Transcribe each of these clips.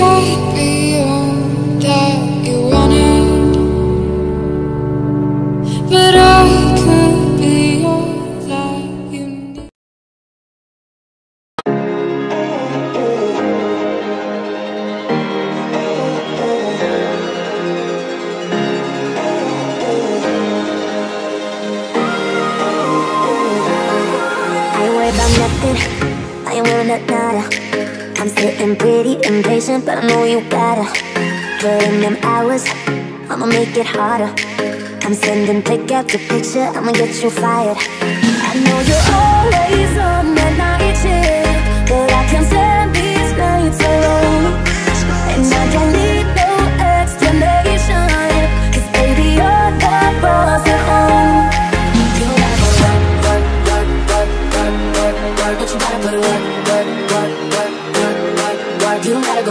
can't be all that you wanted. But I could be all that you need. I ain't nothing I ain't worried I'm sitting pretty impatient, but I know you better. In them hours, I'ma make it harder. I'm sending pick after picture, I'ma get you fired. I know you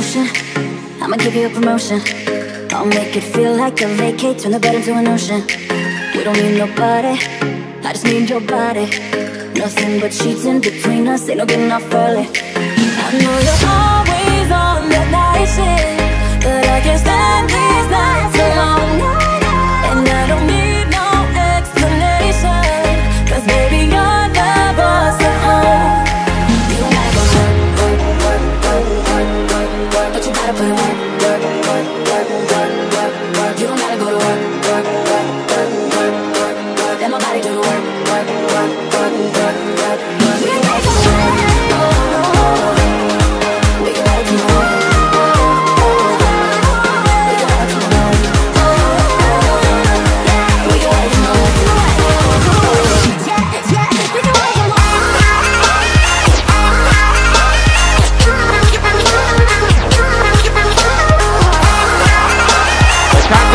motion I'ma give you a promotion. I'll make it feel like a vacate Turn the bed into an ocean. We don't need nobody. I just need your body. Nothing but sheets in between us. Ain't no getting off early. I know you're all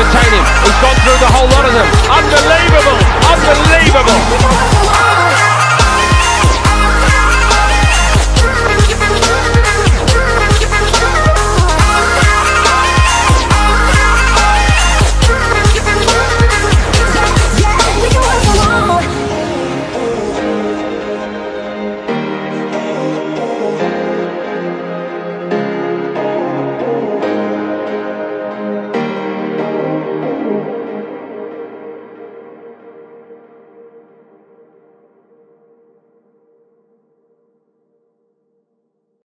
He's gone through the whole lot of them. Unbelievable! Unbelievable!